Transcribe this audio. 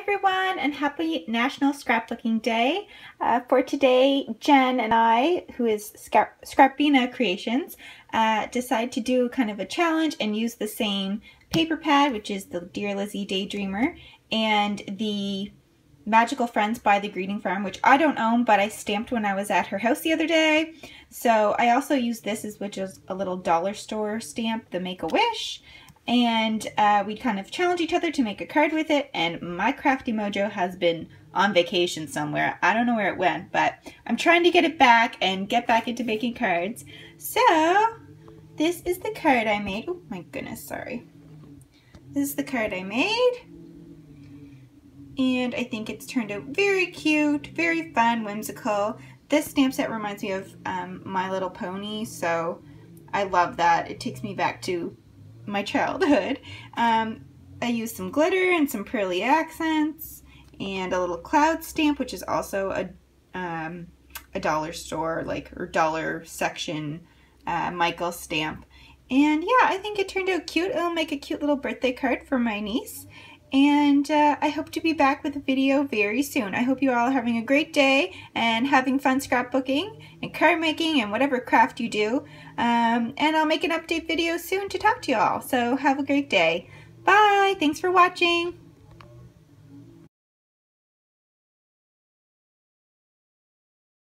everyone and happy National Scrapbooking Day. Uh, for today, Jenn and I, who is Scrap Scrapbena Creations, uh, decide to do kind of a challenge and use the same paper pad, which is the Dear Lizzie Daydreamer, and the Magical Friends by the Greeting Farm, which I don't own, but I stamped when I was at her house the other day. So I also use this, which is a little dollar store stamp, the Make-A-Wish and uh, we kind of challenge each other to make a card with it and my crafty mojo has been on vacation somewhere. I don't know where it went but i'm trying to get it back and get back into making cards. So this is the card i made. Oh my goodness sorry. This is the card i made. And i think it's turned out very cute very fun whimsical. This stamp set reminds me of um, my little pony so i love that. It takes me back to my childhood. Um, I used some glitter and some pearly accents and a little cloud stamp, which is also a, um, a dollar store, like, or dollar section uh, Michael stamp. And yeah, I think it turned out cute. It'll make a cute little birthday card for my niece. And uh, I hope to be back with a video very soon. I hope you all are having a great day and having fun scrapbooking and card making and whatever craft you do. Um, and I'll make an update video soon to talk to you all. So have a great day. Bye. Thanks for watching.